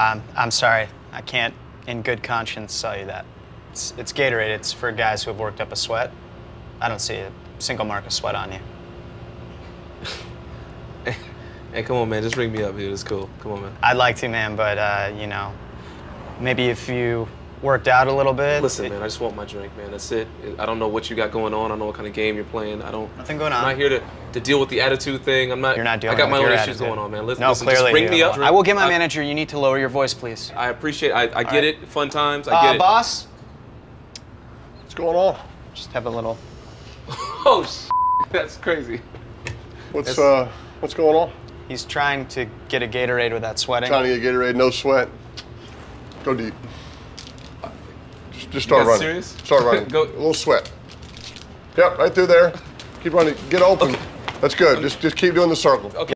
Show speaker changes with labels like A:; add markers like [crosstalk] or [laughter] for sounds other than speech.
A: I'm, I'm sorry. I can't, in good conscience, sell you that. It's, it's Gatorade. It's for guys who have worked up a sweat. I don't see a single mark of sweat on you. [laughs]
B: Hey, come on, man. Just ring me up, dude. It's cool. Come on, man.
A: I'd like to, man, but, uh, you know, maybe if you worked out a little bit.
B: Listen, man. I just want my drink, man. That's it. I don't know what you got going on. I don't know what kind of game you're playing. I don't.
A: Nothing going on.
B: I'm not here to, to deal with the attitude thing. I'm not.
A: You're not dealing
B: I got
A: with
B: my own issues
A: attitude.
B: going on, man. Listen,
A: No,
B: listen,
A: clearly.
B: just ring
A: you
B: me up.
A: I will get my
B: I-
A: manager. You need to lower your voice, please.
B: I appreciate. I, I get
A: right.
B: it. Fun times. I
A: Uh,
B: get it.
A: boss,
C: What's going on?
A: just have a little. [laughs]
B: Oh, that's crazy.
C: What's
B: It's-
C: uh what's going on?
A: He's trying to get a Gatorade without sweating.
C: Trying to get a Gatorade, no sweat. Go deep. Just, just start running.
B: serious?
C: Start running. [laughs]
B: Go-
C: A little sweat. Yep, right through there. Keep running. Get open. That's good. Just just keep doing the circle.
B: Okay.